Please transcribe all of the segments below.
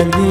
अली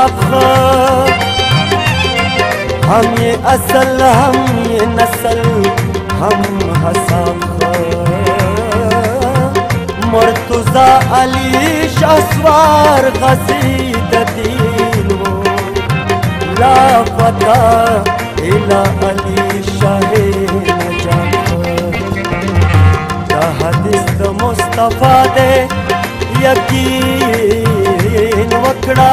आप हम ये असल, हम ये नस्ल, हम हसाम मुर्तुजा अली शस्वार ला पता इला अली शाहे तो मुस्तफ़ा दे यकीन, वकड़ा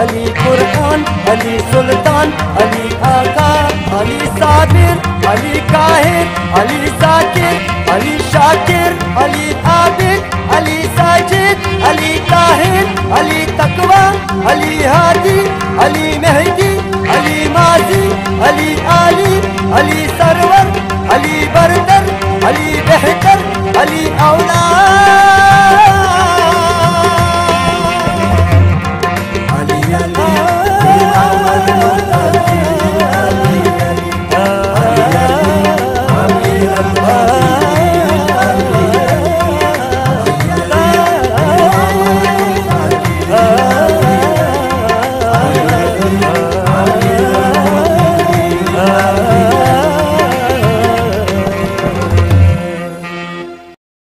अली कुरान अली सुल्तान, अली आका, अली साबिर अली काहिर, अली साकिर अली शाकिर, अली आबिद, अली साजिद, अली ताहिर, अली तकवा, अली हादी, अली मेहदी, अली माजी, अली आली, अली सरवर, अली बर्द।